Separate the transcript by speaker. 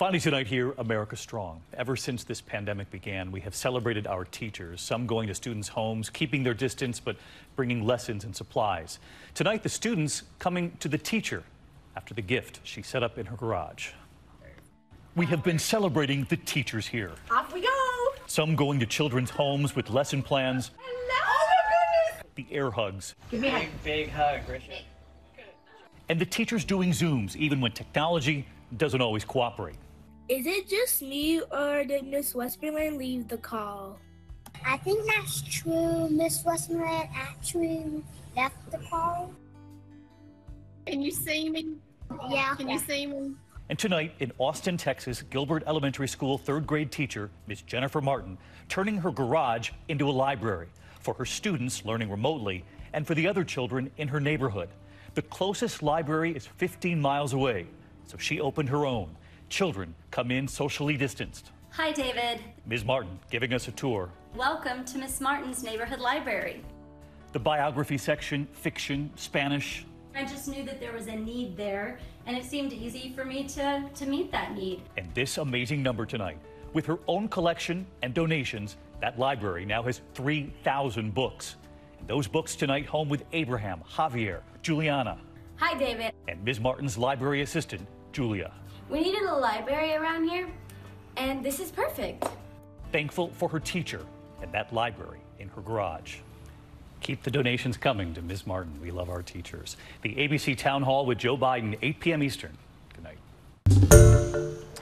Speaker 1: Finally tonight here, America Strong. Ever since this pandemic began, we have celebrated our teachers, some going to students' homes, keeping their distance, but bringing lessons and supplies. Tonight, the students coming to the teacher after the gift she set up in her garage. We have been celebrating the teachers here.
Speaker 2: Off we go.
Speaker 1: Some going to children's homes with lesson plans,
Speaker 2: Hello. Oh my goodness.
Speaker 1: the air hugs,
Speaker 2: Give me a.
Speaker 3: Big, big hug, Risha.
Speaker 1: and the teachers doing Zooms, even when technology doesn't always cooperate.
Speaker 4: Is it just me or did Miss Westmoreland leave the call?
Speaker 5: I think that's true. Miss Westmoreland actually left the call.
Speaker 2: Can you see me?
Speaker 5: Yeah.
Speaker 2: Can you see me?
Speaker 1: And tonight in Austin, Texas, Gilbert Elementary School third grade teacher, Miss Jennifer Martin, turning her garage into a library for her students learning remotely and for the other children in her neighborhood. The closest library is 15 miles away, so she opened her own. Children come in socially distanced.
Speaker 6: Hi, David.
Speaker 1: Ms. Martin giving us a tour.
Speaker 6: Welcome to Miss Martin's Neighborhood Library.
Speaker 1: The biography section, fiction, Spanish,
Speaker 6: I just knew that there was a need there, and it seemed easy for me to, to meet that need.
Speaker 1: and this amazing number tonight. With her own collection and donations, that library now has 3,000 books. And those books tonight home with Abraham, Javier, Juliana,
Speaker 6: Hi, David.
Speaker 1: and Ms. Martin's library assistant, Julia.
Speaker 6: We needed a library around here, and this is perfect.
Speaker 1: Thankful for her teacher and that library in her garage. Keep the donations coming to Ms. Martin. We love our teachers. The ABC Town Hall with Joe Biden, 8 p.m. Eastern. Good night.